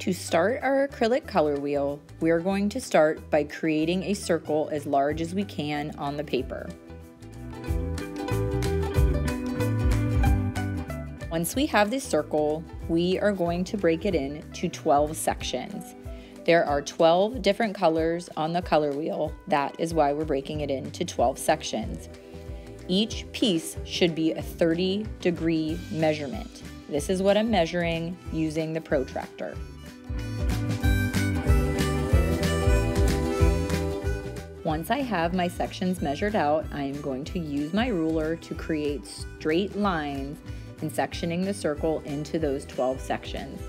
To start our acrylic color wheel, we are going to start by creating a circle as large as we can on the paper. Once we have this circle, we are going to break it into 12 sections. There are 12 different colors on the color wheel. That is why we're breaking it into 12 sections. Each piece should be a 30 degree measurement. This is what I'm measuring using the protractor. Once I have my sections measured out, I am going to use my ruler to create straight lines and sectioning the circle into those 12 sections.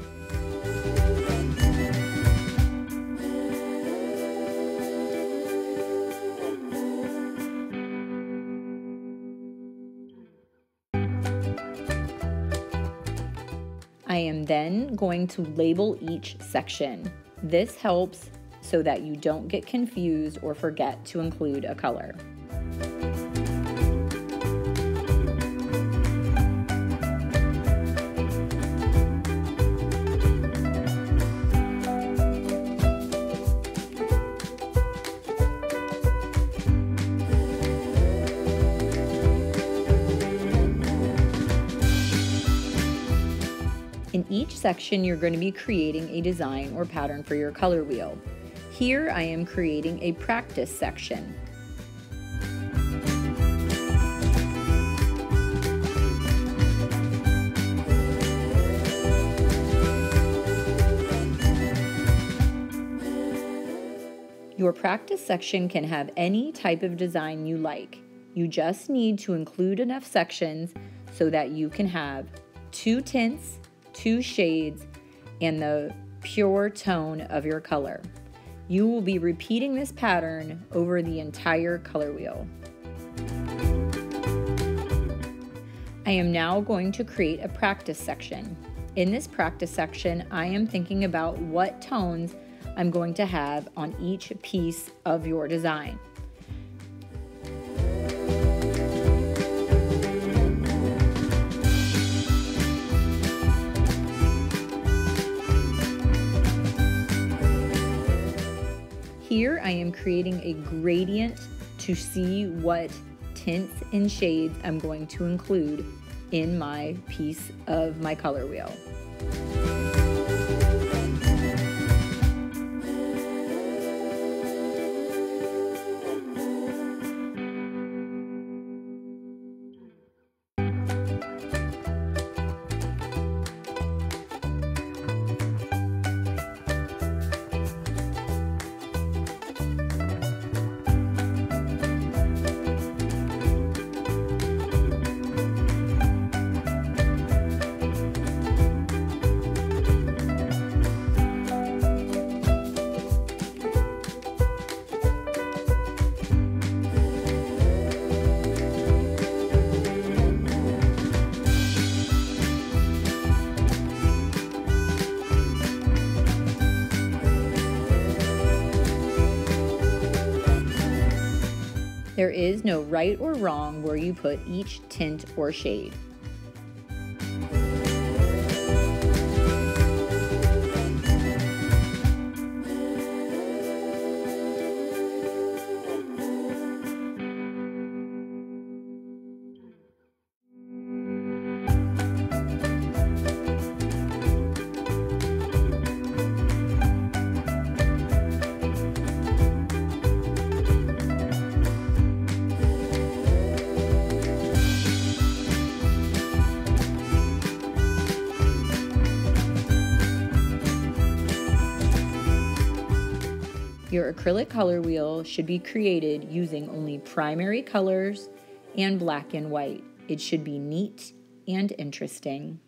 I am then going to label each section. This helps so that you don't get confused or forget to include a color. In each section, you're going to be creating a design or pattern for your color wheel. Here I am creating a practice section. Your practice section can have any type of design you like. You just need to include enough sections so that you can have two tints two shades, and the pure tone of your color. You will be repeating this pattern over the entire color wheel. I am now going to create a practice section. In this practice section, I am thinking about what tones I'm going to have on each piece of your design. I am creating a gradient to see what tints and shades I'm going to include in my piece of my color wheel. There is no right or wrong where you put each tint or shade. Your acrylic color wheel should be created using only primary colors and black and white. It should be neat and interesting.